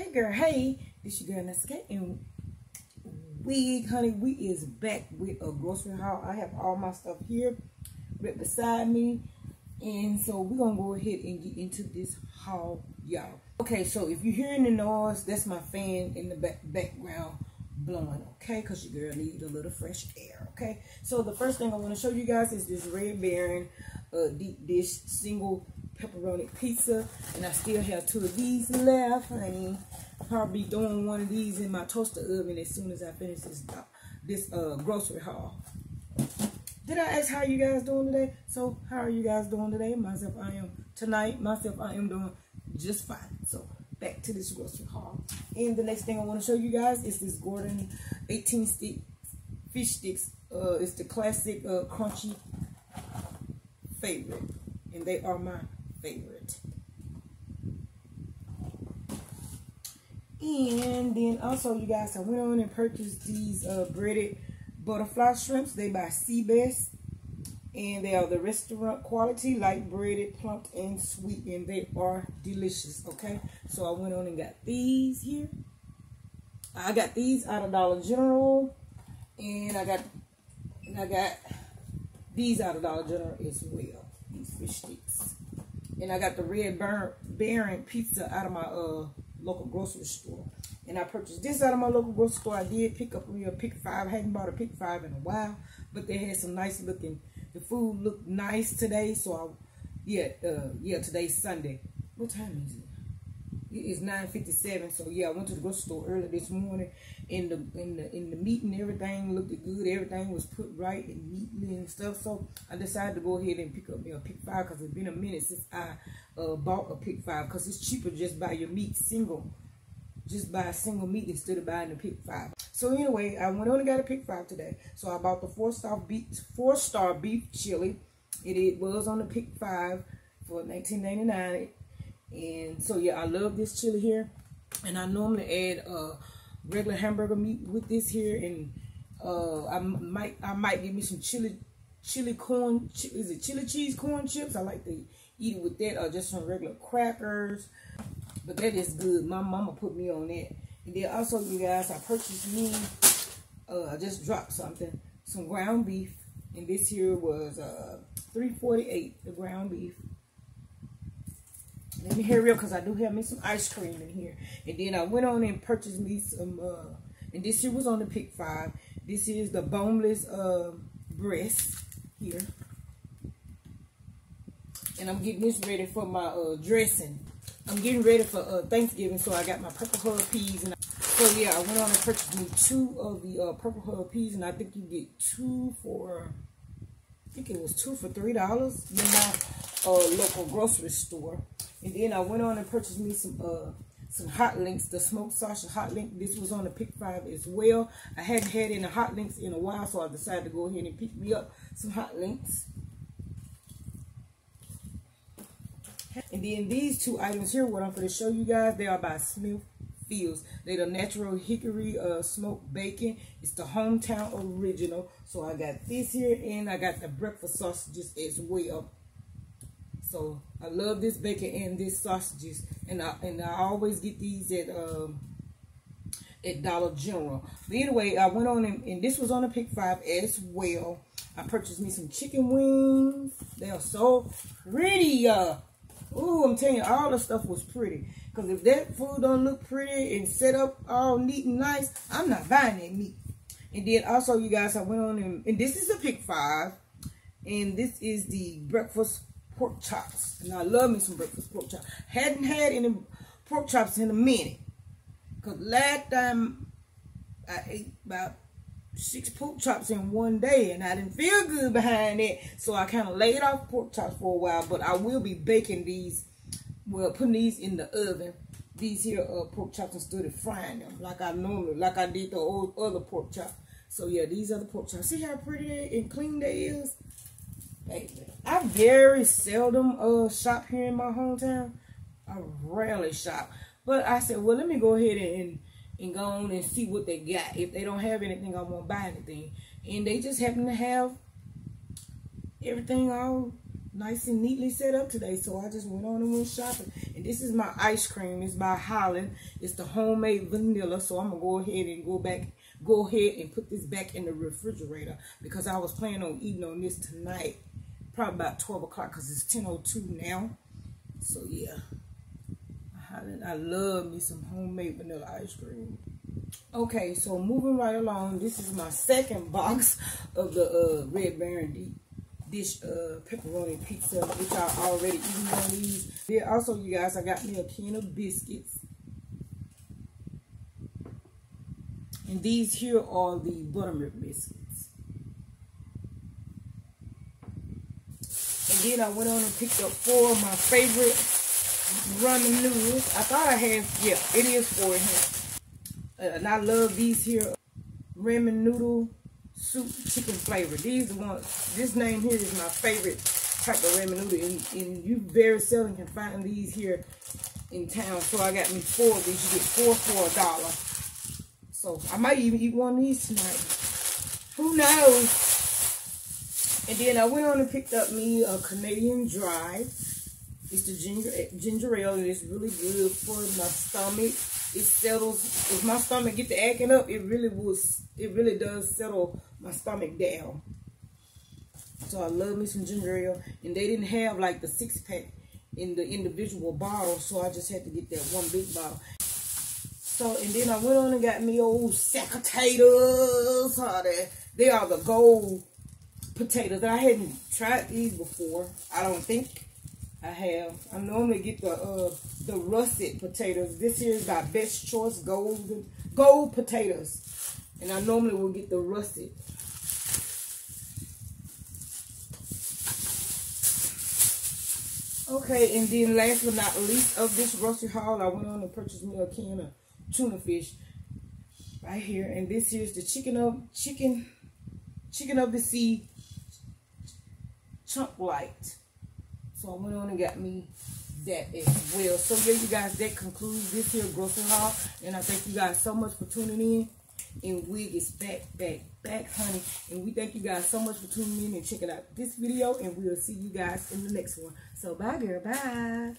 Hey girl, hey, this your girl Nessa and we, honey, we is back with a grocery haul. I have all my stuff here right beside me. And so we're gonna go ahead and get into this haul, y'all. Okay, so if you're hearing the noise, that's my fan in the back background blowing, okay? Because your girl need a little fresh air, okay? So the first thing I want to show you guys is this Red Baron uh, deep dish single pepperoni pizza. And I still have two of these left, honey. I'll probably throwing one of these in my toaster oven as soon as I finish this uh, this uh, grocery haul. Did I ask how you guys doing today? So how are you guys doing today? Myself, I am tonight. Myself, I am doing just fine. So back to this grocery haul. And the next thing I want to show you guys is this Gorton 18 stick fish sticks. Uh, it's the classic uh, crunchy favorite, and they are my favorite. And then also, you guys, I went on and purchased these uh, breaded butterfly shrimps. They by Seabest. And they are the restaurant quality, light breaded, plumped, and sweet. And they are delicious, okay? So I went on and got these here. I got these out of Dollar General. And I got, and I got these out of Dollar General as well. These fish sticks. And I got the Red Baron pizza out of my uh, local grocery store. And I purchased this out of my local grocery store. I did pick up a pick five. I hadn't bought a pick five in a while. But they had some nice looking, the food looked nice today. So I, yeah, uh, yeah, today's Sunday. What time is it? It's 9:57. So yeah, I went to the grocery store early this morning. In the in the in the meeting, everything looked good. Everything was put right and neatly and stuff. So I decided to go ahead and pick up me a pick five because it's been a minute since I uh, bought a pick five because it's cheaper just buy your meat single, just buy a single meat instead of buying a pick five. So anyway, I went on and got a pick five today. So I bought the four star beef four star beef chili. It, it was on the pick five for 19.99 and so yeah, I love this chili here. And I normally add uh regular hamburger meat with this here and uh I might I might give me some chili chili corn is it chili cheese corn chips? I like to eat it with that or just some regular crackers. But that is good. My mama put me on that. And then also you guys I purchased me uh I just dropped something, some ground beef. And this here was uh 348 the ground beef. Let me hurry up because I do have me some ice cream in here. And then I went on and purchased me some, uh, and this here was on the pick five. This is the boneless uh, breast here. And I'm getting this ready for my uh, dressing. I'm getting ready for uh, Thanksgiving, so I got my purple hull peas. And I, so yeah, I went on and purchased me two of the uh, purple hull peas, and I think you get two for, I think it was two for $3 in my uh, local grocery store. And then I went on and purchased me some uh some hot links, the smoked sausage hot link. This was on the pick five as well. I hadn't had any hot links in a while, so I decided to go ahead and pick me up some hot links. And then these two items here, what I'm going to show you guys, they are by Smith Fields. They're the natural hickory uh, smoked bacon. It's the hometown original. So I got this here, and I got the breakfast sausages as well. So I love this bacon and this sausages. And I, and I always get these at um, at Dollar General. But anyway, I went on and, and this was on a pick five as well. I purchased me some chicken wings. They are so pretty. Uh, Ooh, I'm telling you, all the stuff was pretty. Because if that food don't look pretty and set up all neat and nice, I'm not buying that meat. And then also, you guys, I went on and, and this is a pick five. And this is the breakfast pork chops. And I love me some breakfast pork chops. Hadn't had any pork chops in a minute. Because last time I ate about six pork chops in one day and I didn't feel good behind it. So I kind of laid off pork chops for a while. But I will be baking these, well, putting these in the oven. These here uh, pork chops instead of frying them like I normally, like I did the old other pork chop. So yeah, these are the pork chops. See how pretty and clean they is? Baby. I very seldom uh shop here in my hometown. I rarely shop. But I said, well, let me go ahead and, and go on and see what they got. If they don't have anything, I won't buy anything. And they just happen to have everything all nice and neatly set up today. So I just went on and went shopping. And this is my ice cream. It's by Holland. It's the homemade vanilla. So I'm going to go ahead and go back, go ahead and put this back in the refrigerator. Because I was planning on eating on this tonight. Probably about 12 o'clock because it's 10.02 now. So yeah. I love me some homemade vanilla ice cream. Okay, so moving right along, this is my second box of the uh, Red Baron deep dish uh, pepperoni pizza, which I already eaten of these. Then also, you guys, I got me a can of biscuits. And these here are the buttermilk biscuits. And then I went on and picked up four of my favorite ramen noodles. I thought I had, yeah, it is four here. Uh, and I love these here ramen noodle soup chicken flavor. These ones, this name here is my favorite type of ramen noodle. And, and you very seldom can find these here in town. So I got me four of these. You get four for a dollar. So I might even eat one of these tonight. Who knows? And then I went on and picked up me a Canadian Dry. It's the ginger ginger ale. It's really good for my stomach it settles. If my stomach get to acting up, it really was. It really does settle my stomach down. So I love me some ginger ale, and they didn't have like the six pack in the individual bottle, so I just had to get that one big bottle. So and then I went on and got me old sack potatoes. How they they are the gold potatoes. That I hadn't tried these before. I don't think. I have. I normally get the uh, the russet potatoes. This here is my best choice golden gold potatoes. And I normally will get the russet. Okay, and then last but not least of this grocery haul, I went on and purchased me a can of tuna fish right here. And this here's the chicken of chicken chicken of the sea chunk light. So I went on and got me that as well. So yeah, you guys, that concludes this here grocery haul. And I thank you guys so much for tuning in. And Wig is back, back, back, honey. And we thank you guys so much for tuning in and checking out this video. And we'll see you guys in the next one. So bye, girl. Bye.